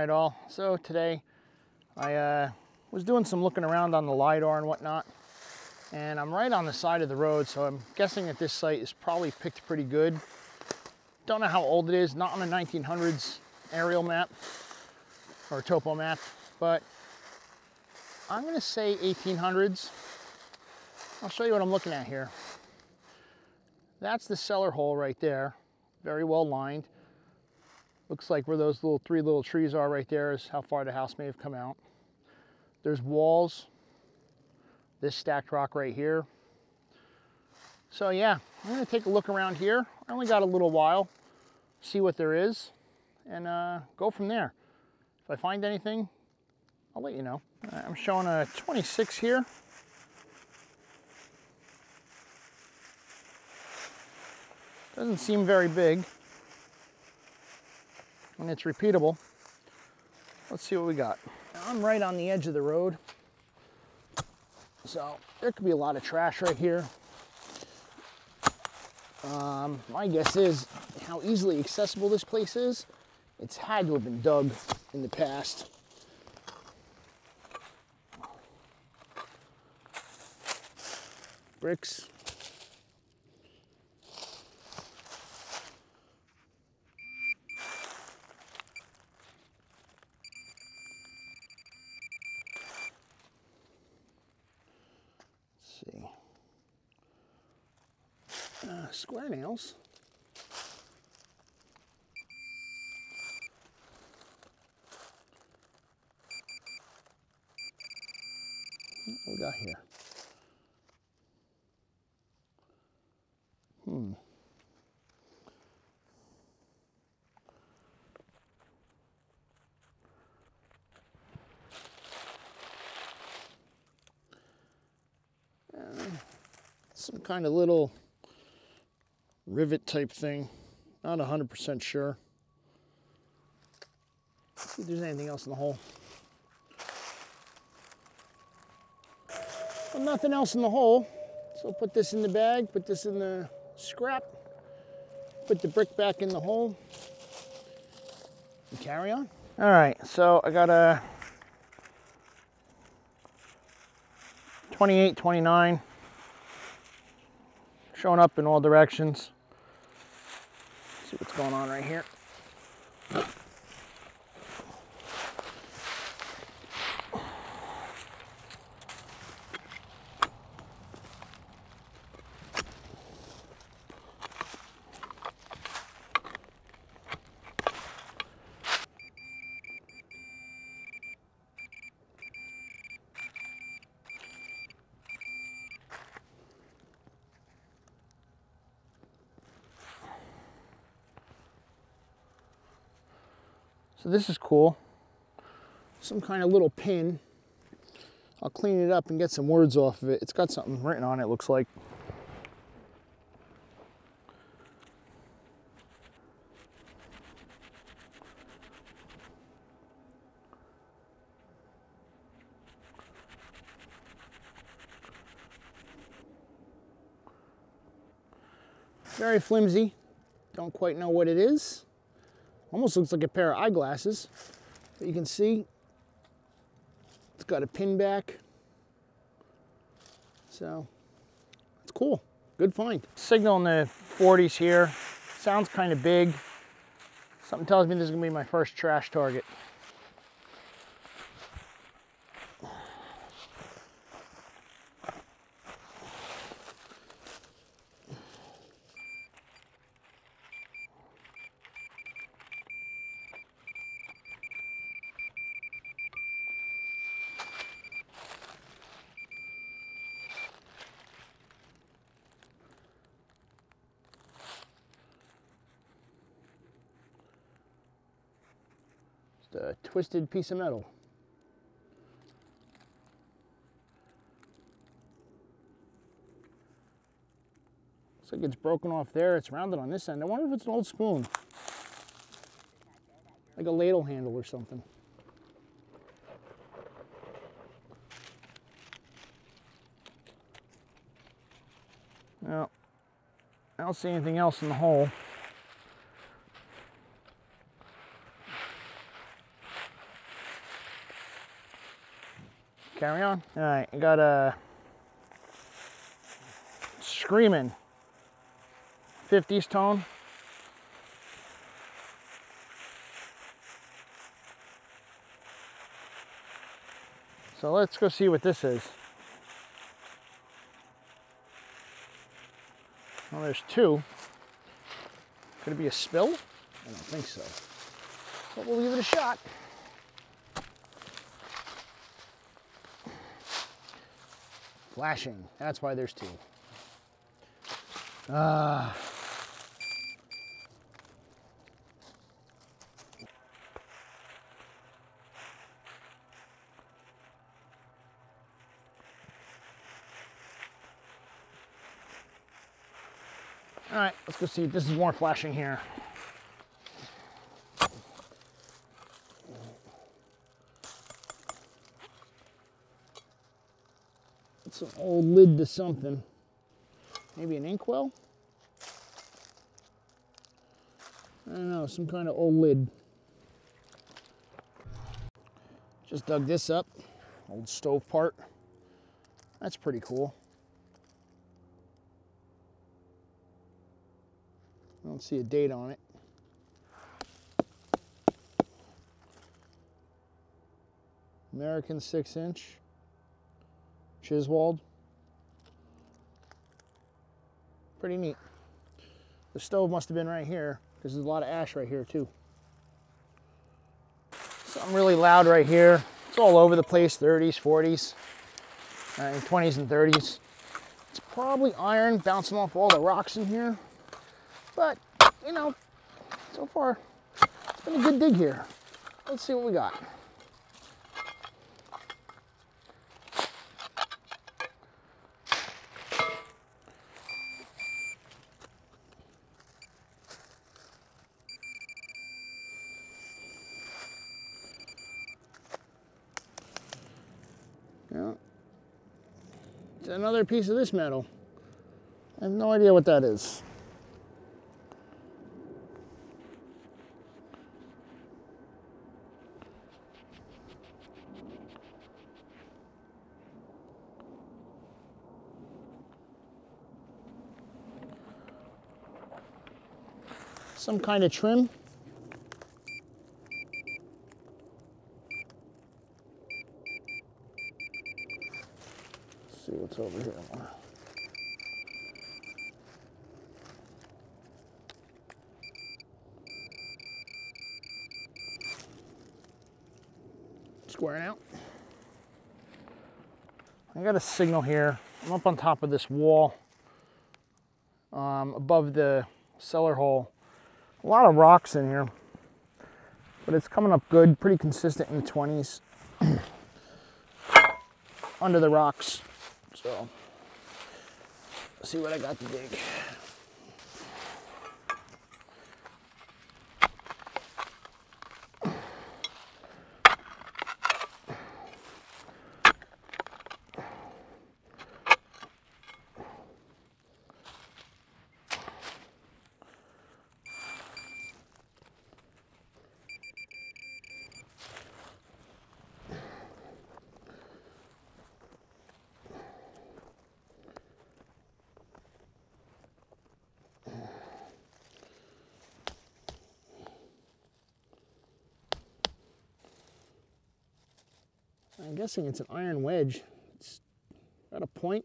Right, all. So today I uh, was doing some looking around on the LiDAR and whatnot, and I'm right on the side of the road, so I'm guessing that this site is probably picked pretty good. Don't know how old it is, not on a 1900s aerial map or topo map, but I'm gonna say 1800s. I'll show you what I'm looking at here. That's the cellar hole right there, very well lined. Looks like where those little three little trees are right there is how far the house may have come out. There's walls, this stacked rock right here. So yeah, I'm gonna take a look around here. I only got a little while, see what there is, and uh, go from there. If I find anything, I'll let you know. I'm showing a 26 here. Doesn't seem very big and it's repeatable. Let's see what we got. Now, I'm right on the edge of the road. So there could be a lot of trash right here. Um, my guess is how easily accessible this place is. It's had to have been dug in the past. Bricks, Uh, square nails. What we got here? Some kind of little rivet type thing. Not 100% sure. See if there's anything else in the hole. Well, nothing else in the hole. So put this in the bag, put this in the scrap, put the brick back in the hole, and carry on. All right, so I got a 28, 29 showing up in all directions see what's going on right here. So this is cool. Some kind of little pin. I'll clean it up and get some words off of it. It's got something written on it, looks like. Very flimsy. Don't quite know what it is. Almost looks like a pair of eyeglasses. But you can see it's got a pin back. So it's cool. Good find. Signal in the 40s here. Sounds kind of big. Something tells me this is gonna be my first trash target. Just a twisted piece of metal. Looks like it's broken off there. It's rounded on this end. I wonder if it's an old spoon. Like a ladle handle or something. Well, I don't see anything else in the hole. Carry on. All right, I got a screaming 50s tone. So let's go see what this is. Well, there's two. Could it be a spill? I don't think so. But we'll give it a shot. Flashing. That's why there's two. Ah. All right, let's go see. This is more flashing here. Old lid to something. Maybe an inkwell? I don't know, some kind of old lid. Just dug this up, old stove part. That's pretty cool. I don't see a date on it. American six inch. Chiswald. Pretty neat. The stove must have been right here because there's a lot of ash right here too. Something really loud right here. It's all over the place, 30s, 40s, uh, 20s and 30s. It's probably iron bouncing off all the rocks in here. But, you know, so far, it's been a good dig here. Let's see what we got. Another piece of this metal. I have no idea what that is. Some kind of trim. Squaring out. I got a signal here. I'm up on top of this wall um, above the cellar hole. A lot of rocks in here, but it's coming up good, pretty consistent in the 20s. Under the rocks. So, see what I got to dig. Guessing it's an iron wedge. It's got a point.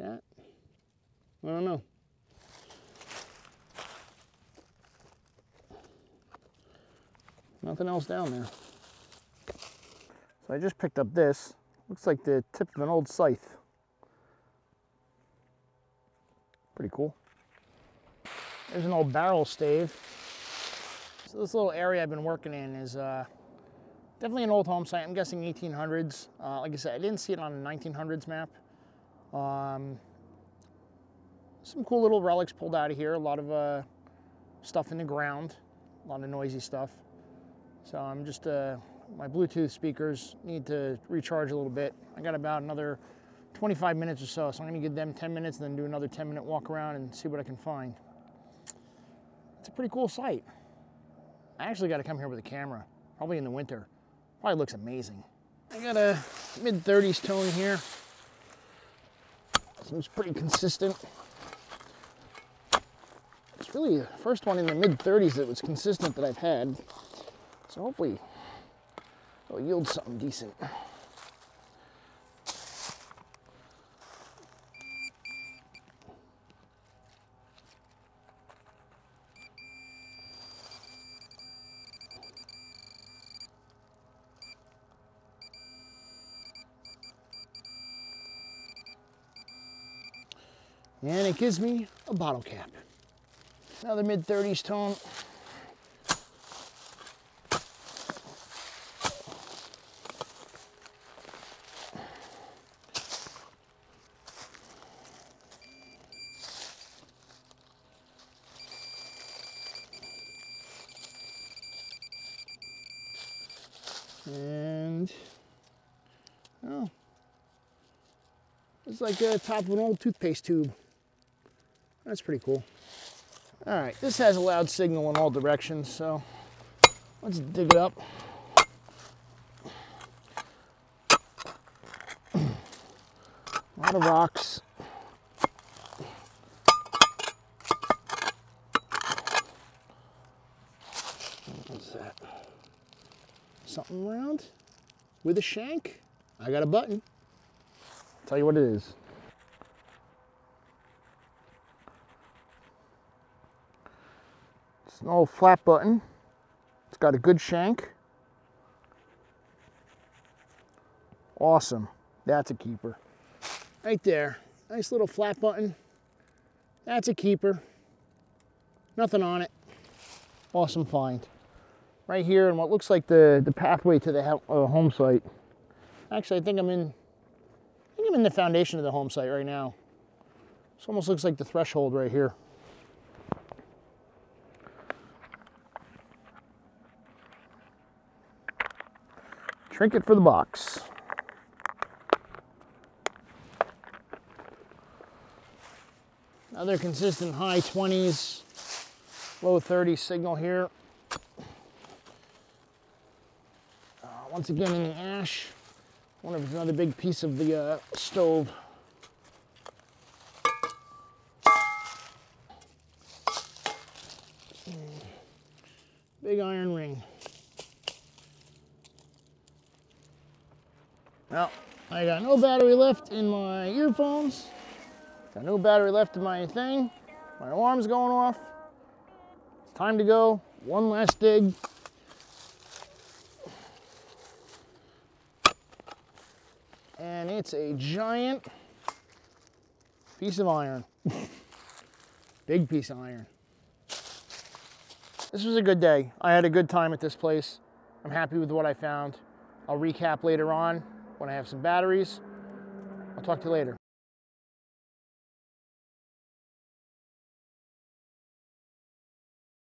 That I don't know. Nothing else down there. So I just picked up this. Looks like the tip of an old scythe. Pretty cool. There's an old barrel stave. So this little area I've been working in is uh, definitely an old home site. I'm guessing 1800s. Uh, like I said, I didn't see it on a 1900s map. Um, some cool little relics pulled out of here. A lot of uh, stuff in the ground. A lot of noisy stuff. So I'm just, uh, my Bluetooth speakers need to recharge a little bit. I got about another 25 minutes or so, so I'm gonna give them 10 minutes and then do another 10 minute walk around and see what I can find. It's a pretty cool site. I actually gotta come here with a camera, probably in the winter. Probably looks amazing. I got a mid 30s tone here. Seems pretty consistent. It's really the first one in the mid 30s that was consistent that I've had. So hopefully it'll yield something decent. And it gives me a bottle cap. Another mid 30s tone. And, oh, it's like the top of an old toothpaste tube. That's pretty cool. All right, this has a loud signal in all directions, so let's dig it up. A lot of rocks. What's that? Something round with a shank. I got a button. tell you what it is. An old flat button. It's got a good shank. Awesome. That's a keeper. Right there. Nice little flat button. That's a keeper. Nothing on it. Awesome find. Right here in what looks like the, the pathway to the uh, home site. Actually, I think I'm in I think I'm in the foundation of the home site right now. This almost looks like the threshold right here. Trinket for the box. Another consistent high 20s, low 30s signal here. Uh, once again in the ash. Wonder if it's another big piece of the uh, stove. Big iron ring. Well, I got no battery left in my earphones. Got no battery left in my thing. My alarm's going off. It's time to go. One last dig. And it's a giant piece of iron. Big piece of iron. This was a good day. I had a good time at this place. I'm happy with what I found. I'll recap later on when I have some batteries. I'll talk to you later.